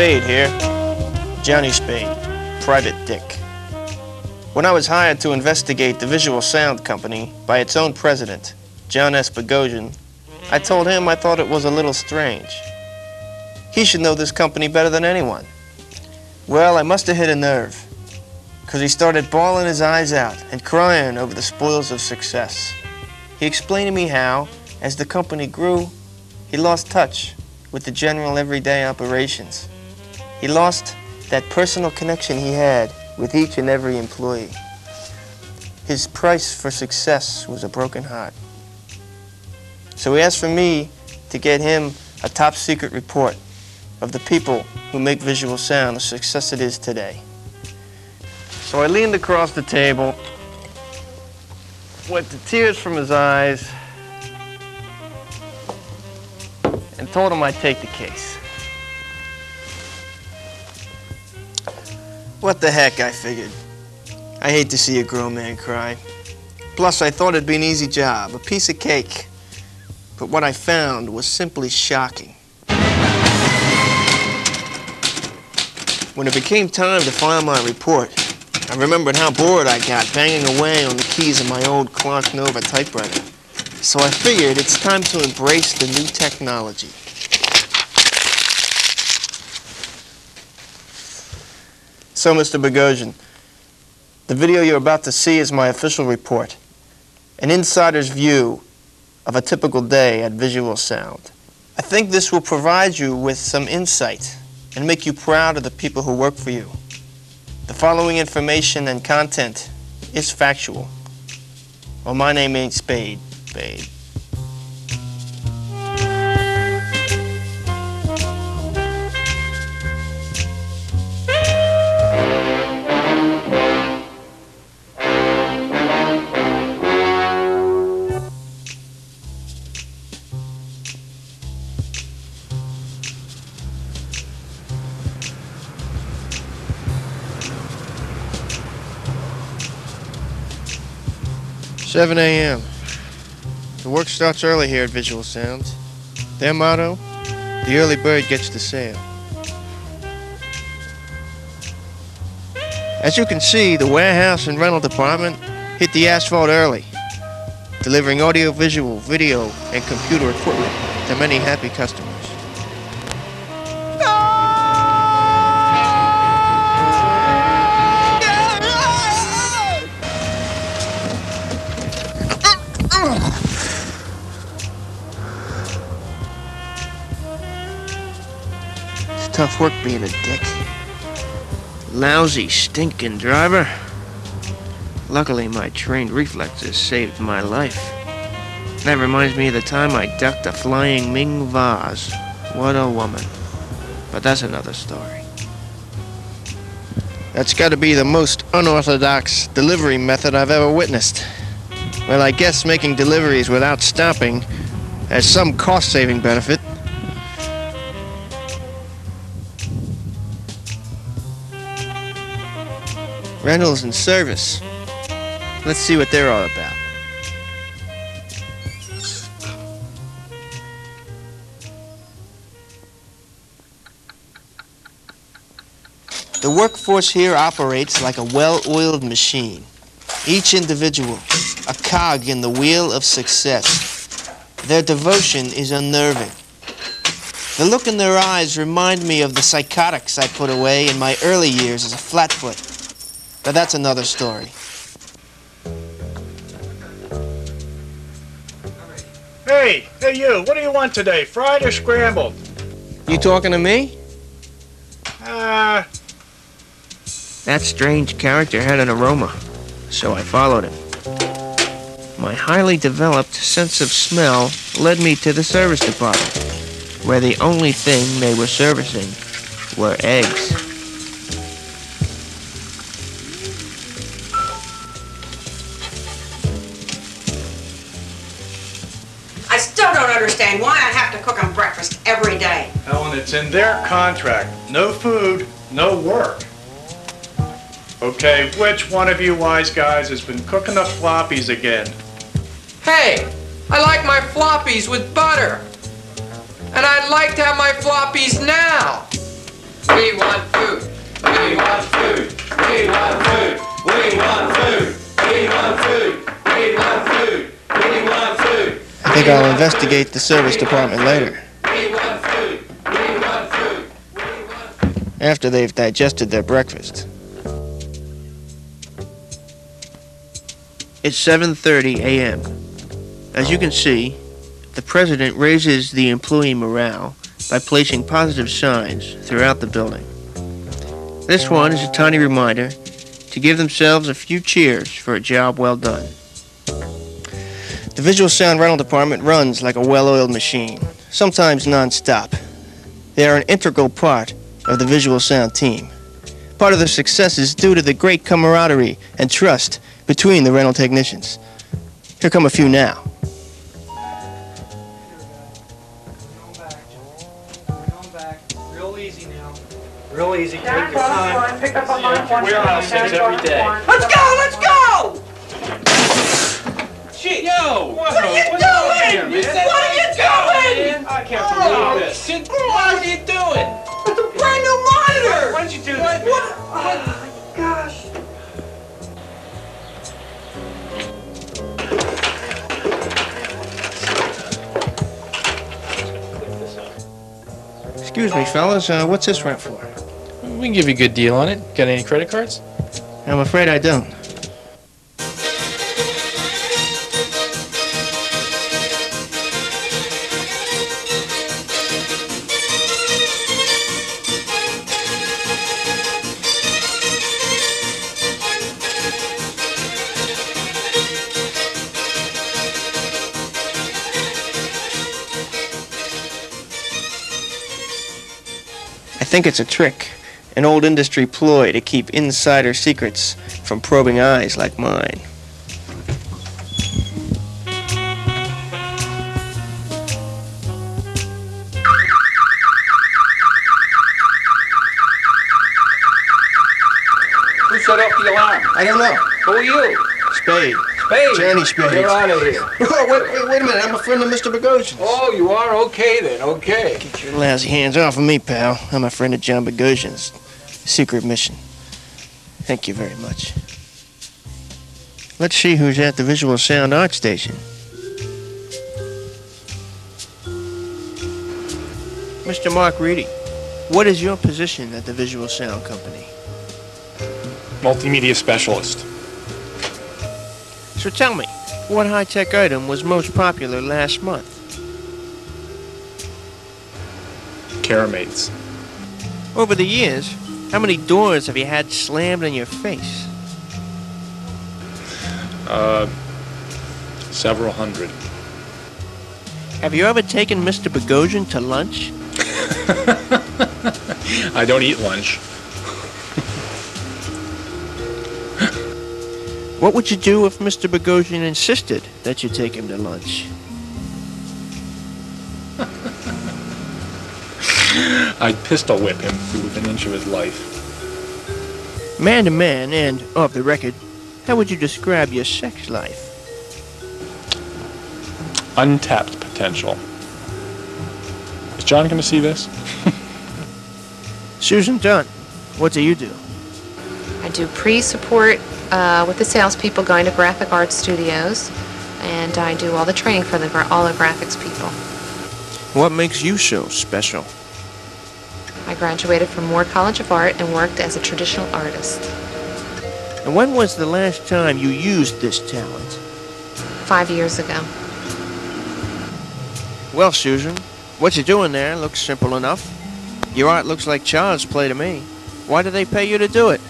Spade here. Johnny Spade, Private Dick. When I was hired to investigate the Visual Sound Company by its own president, John S. Bogosian, I told him I thought it was a little strange. He should know this company better than anyone. Well, I must have hit a nerve, because he started bawling his eyes out and crying over the spoils of success. He explained to me how, as the company grew, he lost touch with the general everyday operations. He lost that personal connection he had with each and every employee. His price for success was a broken heart. So he asked for me to get him a top secret report of the people who make visual sound the success it is today. So I leaned across the table, wiped the tears from his eyes, and told him I'd take the case. What the heck, I figured. I hate to see a grown man cry. Plus, I thought it'd be an easy job, a piece of cake. But what I found was simply shocking. When it became time to file my report, I remembered how bored I got banging away on the keys of my old Clark Nova typewriter. So I figured it's time to embrace the new technology. So, Mr. Bogosian, the video you're about to see is my official report, an insider's view of a typical day at Visual Sound. I think this will provide you with some insight and make you proud of the people who work for you. The following information and content is factual. Well, my name ain't Spade, Spade. Seven a.m. The work starts early here at Visual Sounds. Their motto: "The early bird gets the sale." As you can see, the warehouse and rental department hit the asphalt early, delivering audio-visual, video, and computer equipment to many happy customers. Tough work being a dick. Lousy, stinking driver. Luckily, my trained reflexes saved my life. That reminds me of the time I ducked a flying Ming vase. What a woman. But that's another story. That's got to be the most unorthodox delivery method I've ever witnessed. Well, I guess making deliveries without stopping has some cost saving benefit. Rentals and service. Let's see what they're all about. The workforce here operates like a well-oiled machine. Each individual, a cog in the wheel of success. Their devotion is unnerving. The look in their eyes remind me of the psychotics I put away in my early years as a flatfoot. But that's another story. Hey, hey you, what do you want today, fried or scrambled? You talking to me? Ah, That strange character had an aroma, so I followed him. My highly developed sense of smell led me to the service department, where the only thing they were servicing were eggs. It's in their contract. No food, no work. Okay, which one of you wise guys has been cooking the floppies again? Hey, I like my floppies with butter. And I'd like to have my floppies now. We want food. We want food. We want food. We want food. We want food. We want food. We want food. I think I'll investigate the service department later, We want food. We want food. After they've digested their breakfast. It's 7:30 a.m. As you can see, the president raises the employee morale by placing positive signs throughout the building. This one is a tiny reminder to give themselves a few cheers for a job well done. The visual sound rental department runs like a well-oiled machine, sometimes non-stop. They are an integral part of the visual sound team. Part of their success is due to the great camaraderie and trust between the rental technicians. Here come a few now. Real easy now. Real easy. Take your time. Pick up on my Warehouse things every day. Let's go, let's go! Gee, yo! What are you doing? What are you doing? I can't believe this. What are you doing? Monitor! You do this? What? Oh gosh. Excuse me, fellas, uh, what's this rent for? We can give you a good deal on it. Got any credit cards? I'm afraid I don't. Think it's a trick, an old industry ploy to keep insider secrets from probing eyes like mine. Who set off the alarm? I don't know. Who are you? Spade. Spade. Johnny Spade. Get out of here. Oh, wait, wait, wait a minute. I'm a friend of Mr. Bogosian's. Oh, you are? Okay then, okay. Get your lousy hands off of me, pal. I'm a friend of John Bogosian's. Secret mission. Thank you very much. Let's see who's at the Visual Sound Art Station. Mr. Mark Reedy, what is your position at the Visual Sound Company? Multimedia specialist. So tell me, what high-tech item was most popular last month? Caramates. Over the years, how many doors have you had slammed in your face? Uh, several hundred. Have you ever taken Mr. Bogosian to lunch? I don't eat lunch. What would you do if Mr. Bogosian insisted that you take him to lunch? I'd pistol whip him if he was an inch of his life. Man to man, and off the record, how would you describe your sex life? Untapped potential. Is John going to see this? Susan Dunn, what do you do? I do pre-support uh, with the salespeople going to graphic art studios, and I do all the training for the all the graphics people. What makes you so special? I graduated from Moore College of Art and worked as a traditional artist. And when was the last time you used this talent? Five years ago. Well, Susan, what you're doing there looks simple enough. Your art looks like child's play to me. Why do they pay you to do it?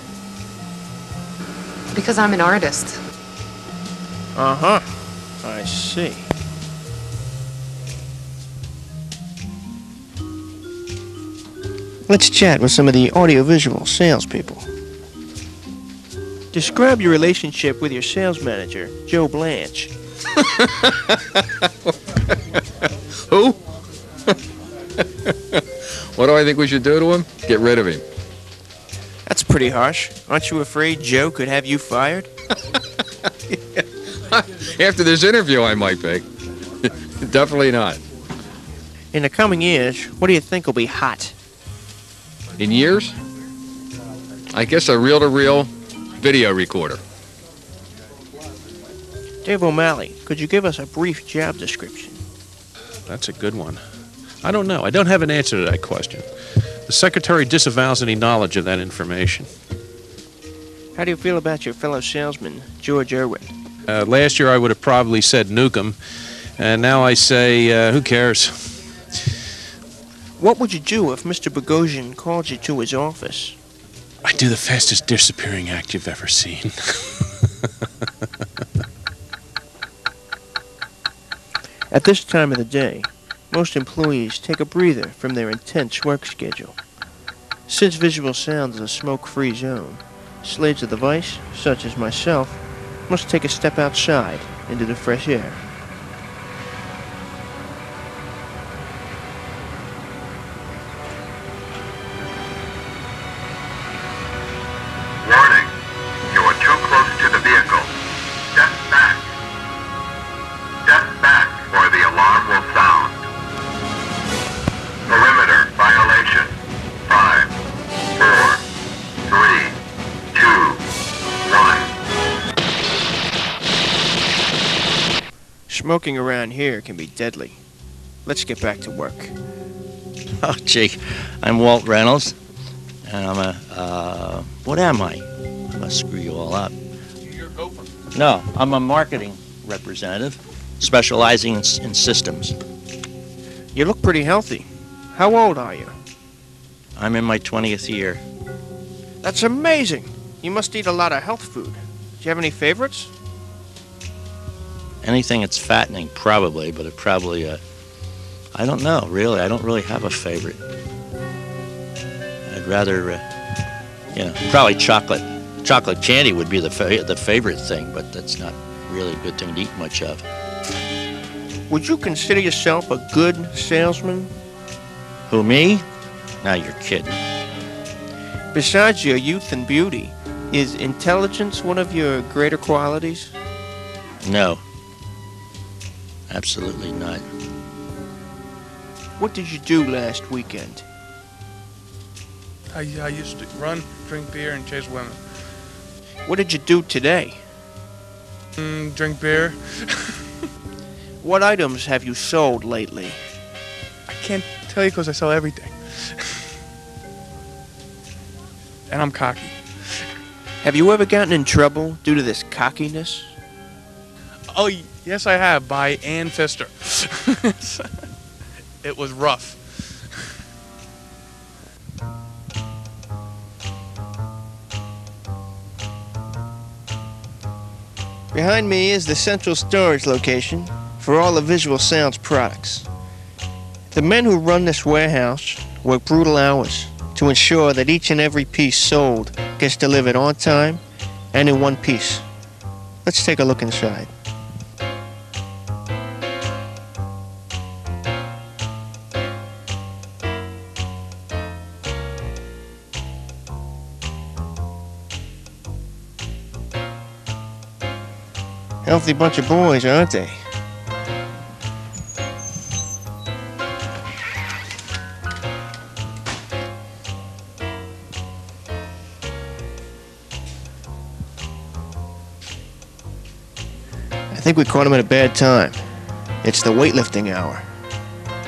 Because I'm an artist. Uh-huh. I see. Let's chat with some of the audiovisual salespeople. Describe your relationship with your sales manager, Joe Blanche. Who? what do I think we should do to him? Get rid of him. That's pretty harsh. Aren't you afraid Joe could have you fired? After this interview, I might be. Definitely not. In the coming years, what do you think will be hot? In years? I guess a reel-to-reel video recorder. Dave O'Malley, could you give us a brief job description? That's a good one. I don't know. I don't have an answer to that question. The secretary disavows any knowledge of that information. How do you feel about your fellow salesman, George Irwin? Uh, last year I would have probably said nuke him, and now I say, uh, who cares? What would you do if Mr. Bogosian called you to his office? I'd do the fastest disappearing act you've ever seen. At this time of the day, most employees take a breather from their intense work schedule. Since visual sound is a smoke-free zone, slaves of the vice, such as myself, must take a step outside into the fresh air. Around here can be deadly. Let's get back to work. Oh, gee. I'm Walt Reynolds, and I'm a, uh, what am I? I'm gonna screw you all up. You're a gopher. No, I'm a marketing representative, specializing in, in systems. You look pretty healthy. How old are you? I'm in my 20th year. That's amazing. You must eat a lot of health food. Do you have any favorites? Anything that's fattening, probably, but it probably, uh, I don't know, really. I don't really have a favorite. I'd rather, uh, you know, probably chocolate. Chocolate candy would be the, fa- the favorite thing, but that's not really a good thing to eat much of. Would you consider yourself a good salesman? Who, me? Now you're kidding. Besides your youth and beauty, is intelligence one of your greater qualities? No. Absolutely not. What did you do last weekend? I, I used to run, drink beer, and chase women. What did you do today? Mm, drink beer. What items have you sold lately? I can't tell you because I sell everything. and I'm cocky. Have you ever gotten in trouble due to this cockiness? Oh, yes, I have, by Ann Fister. it was rough. Behind me is the central storage location for all the Visual Sounds products. The men who run this warehouse work brutal hours to ensure that each and every piece sold gets delivered on time and in one piece. Let's take a look inside. Healthy bunch of boys, aren't they? I think we caught him at a bad time. It's the weightlifting hour.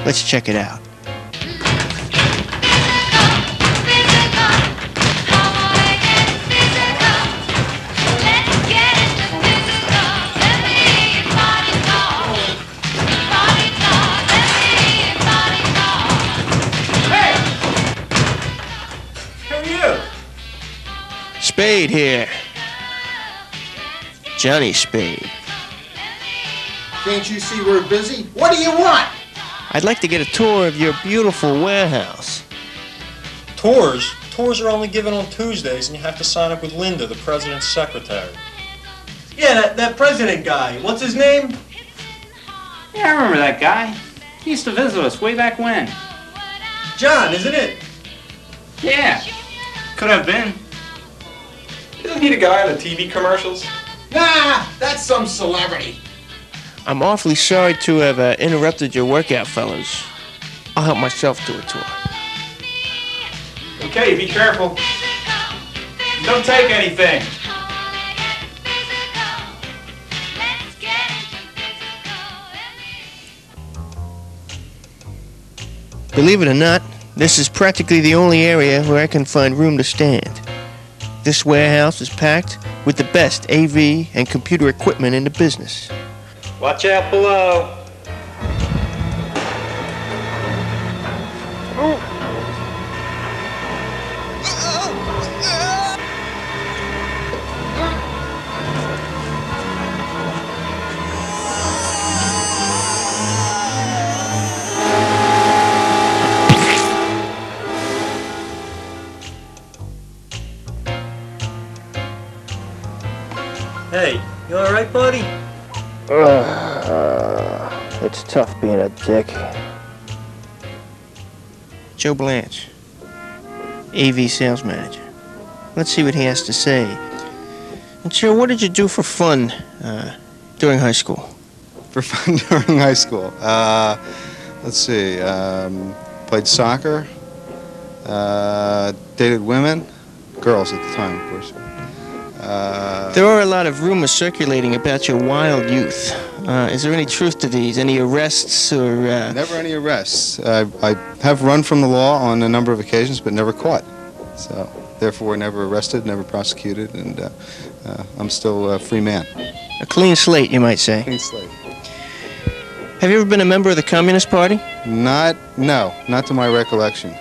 Let's check it out. Spade here. Johnny Spade. Can't you see we're busy? What do you want? I'd like to get a tour of your beautiful warehouse. Tours? Tours are only given on Tuesdays, and you have to sign up with Linda, the president's secretary. Yeah, that, that president guy. What's his name? Yeah, I remember that guy. He used to visit us way back when. John, isn't it? Yeah. Could have been. Isn't he the guy on the TV commercials? Nah, that's some celebrity. I'm awfully sorry to have uh, interrupted your workout, fellas. I'll help myself to a tour. Okay, be careful. Don't take anything. Believe it or not, this is practically the only area where I can find room to stand. This warehouse is packed with the best AV and computer equipment in the business. Watch out below. Hey, Joe Blanche, AV sales manager. Let's see what he has to say. And Joe, what did you do for fun uh, during high school? For fun during high school? Uh, let's see. Um, played soccer. Uh, dated women. Girls at the time, of course. Uh, There are a lot of rumors circulating about your wild youth. Uh, is there any truth to these? Any arrests or? Uh... Never any arrests. I, I have run from the law on a number of occasions, but never caught. So, therefore, never arrested, never prosecuted, and uh, uh, I'm still a free man. A clean slate, you might say. Clean slate. Have you ever been a member of the Communist Party? Not, no, not to my recollection.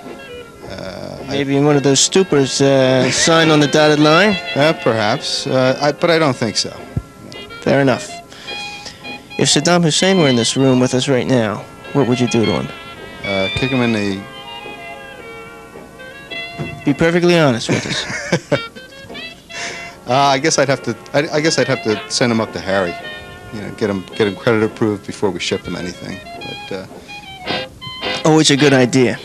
Maybe in one of those stupors uh, signed on the dotted line? Uh, perhaps, uh, I, but I don't think so. Fair enough. If Saddam Hussein were in this room with us right now, what would you do to him? Uh, kick him in the. Be perfectly honest with us. Uh, I guess I'd have to. I, I guess I'd have to send him up to Harry. You know, get him get him credit approved before we ship him anything. But uh, Always a good idea.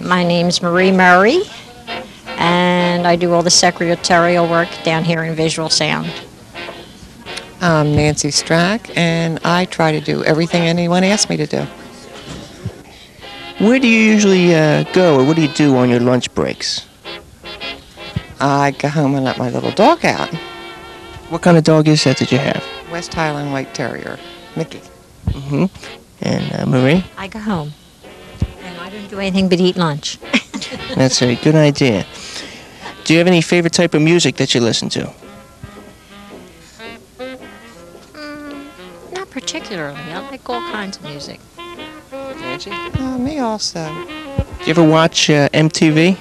My name's Marie Murray, and I do all the secretarial work down here in Visual Sound. I'm Nancy Strack, and I try to do everything anyone asks me to do. Where do you usually uh, go, or what do you do on your lunch breaks? I go home and let my little dog out. What kind of dog is that that you have? West Highland White Terrier, Mickey. Mm-hmm. And uh, Marie? I go home, and I don't do anything but eat lunch. That's a good idea. Do you have any favorite type of music that you listen to? Particularly. I like all kinds of music. Nancy? Uh, me also. Do you ever watch uh, MTV?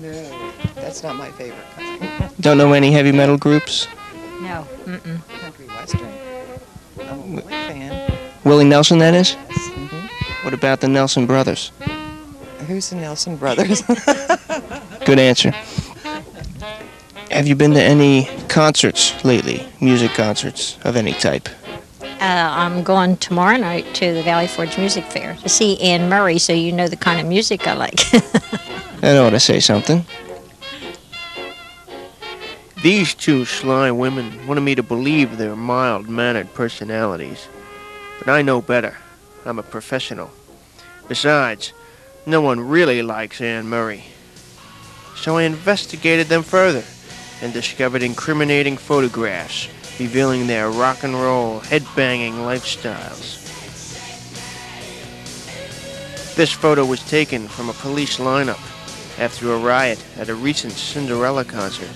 No, that's not my favorite. Don't know any heavy metal groups? No. Mm-mm. Country Western. I'm a big fan. Willie Nelson, that is? Mhm. What about the Nelson brothers? Who's the Nelson brothers? Good answer. Have you been to any concerts lately? Music concerts of any type? Uh, I'm going tomorrow night to the Valley Forge Music Fair to see Anne Murray, so you know the kind of music I like. That ought to say something. These two sly women wanted me to believe their mild mannered personalities. But I know better. I'm a professional. Besides, no one really likes Anne Murray. So I investigated them further and discovered incriminating photographs revealing their rock and roll, headbanging lifestyles. This photo was taken from a police lineup after a riot at a recent Cinderella concert.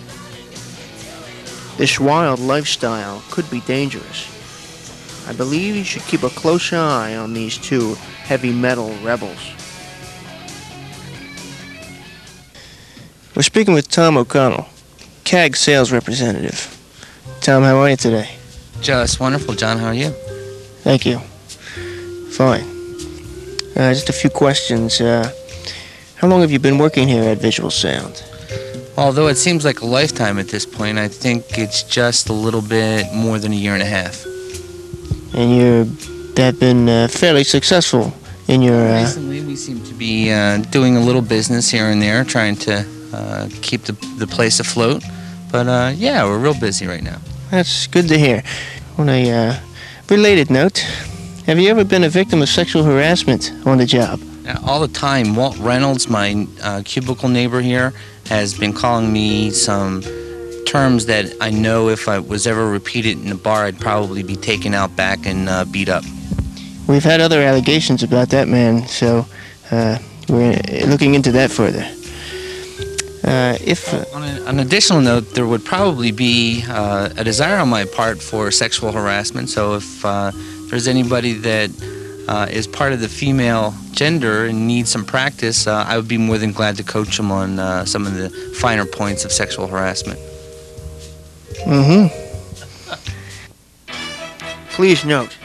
This wild lifestyle could be dangerous. I believe you should keep a close eye on these two heavy metal rebels. We're speaking with Tom O'Connell, CAG sales representative. Tom, how are you today? Just wonderful, John. How are you? Thank you. Fine. Uh, just a few questions. Uh, how long have you been working here at Visual Sound? Although it seems like a lifetime at this point, I think it's just a little bit more than a year and a half. And you have been uh, fairly successful in your. Uh, Recently, we seem to be uh, doing a little business here and there, trying to uh, keep the, the place afloat. But uh, yeah, we're real busy right now. That's good to hear. On a uh, related note, have you ever been a victim of sexual harassment on the job? All the time, Walt Reynolds, my uh, cubicle neighbor here, has been calling me some terms that I know if I was ever repeated in a bar, I'd probably be taken out back and uh, beat up. We've had other allegations about that man, so uh, we're looking into that further. Uh, if uh, On a- an additional note, there would probably be uh, a desire on my part for sexual harassment. So if uh, there's anybody that uh, is part of the female gender and needs some practice, uh, I would be more than glad to coach them on uh, some of the finer points of sexual harassment. Mm-hmm. Please note,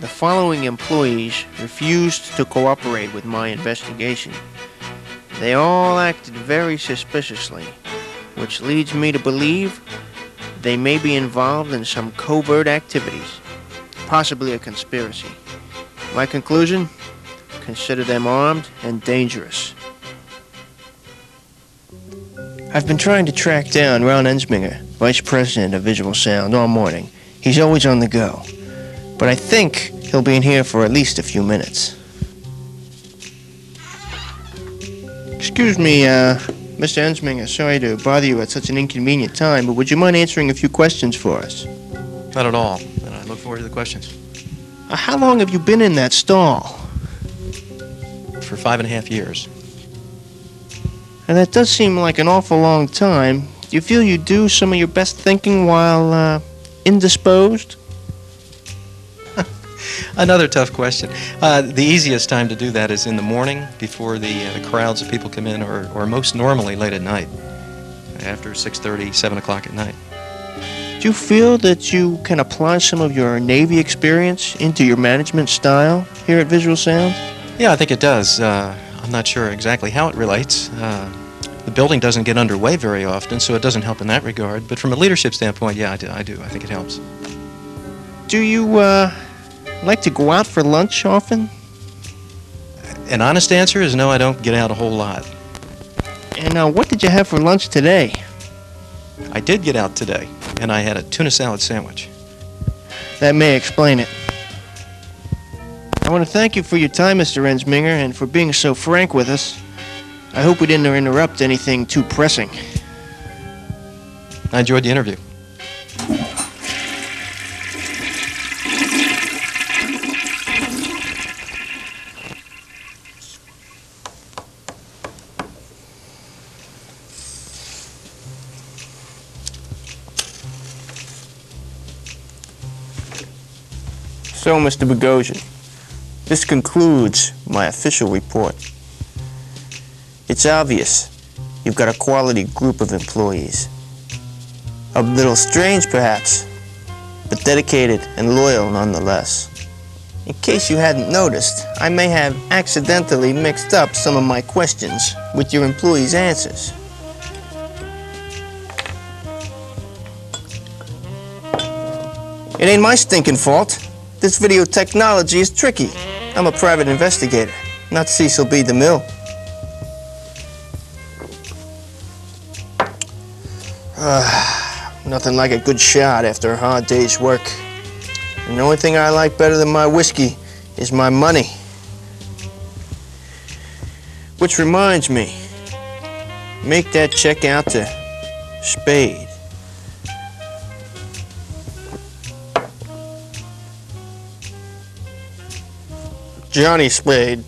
the following employees refused to cooperate with my investigation. They all acted very suspiciously, which leads me to believe they may be involved in some covert activities, possibly a conspiracy. My conclusion? Consider them armed and dangerous. I've been trying to track down Ron Ensminger, Vice President of Visual Sound, all morning. He's always on the go. But I think he'll be in here for at least a few minutes. Excuse me, uh, Mr. Ensminger, sorry to bother you at such an inconvenient time, but would you mind answering a few questions for us? Not at all, and I look forward to the questions. Uh, how long have you been in that stall? For five and a half years. And that does seem like an awful long time. Do you feel you do some of your best thinking while, uh, indisposed? Another tough question. Uh, the easiest time to do that is in the morning before the, uh, the crowds of people come in, or, or most normally late at night, after 6.30, 7 o'clock at night. Do you feel that you can apply some of your Navy experience into your management style here at Visual Sound? Yeah, I think it does. Uh, I'm not sure exactly how it relates. Uh, the building doesn't get underway very often, so it doesn't help in that regard. But from a leadership standpoint, yeah, I do. I, do. I think it helps. Do you, uh, like to go out for lunch often? An honest answer is no, I don't get out a whole lot. And uh, what did you have for lunch today? I did get out today, and I had a tuna salad sandwich. That may explain it. I want to thank you for your time, Mr. Ensminger, and for being so frank with us. I hope we didn't interrupt anything too pressing. I enjoyed the interview. So, Mr. Bogosian, this concludes my official report. It's obvious you've got a quality group of employees. A little strange, perhaps, but dedicated and loyal nonetheless. In case you hadn't noticed, I may have accidentally mixed up some of my questions with your employees' answers. It ain't my stinking fault. This video technology is tricky. I'm a private investigator, not Cecil B. DeMille. Uh, nothing like a good shot after a hard day's work. And the only thing I like better than my whiskey is my money. Which reminds me, make that check out to Spade. Johnny Spade.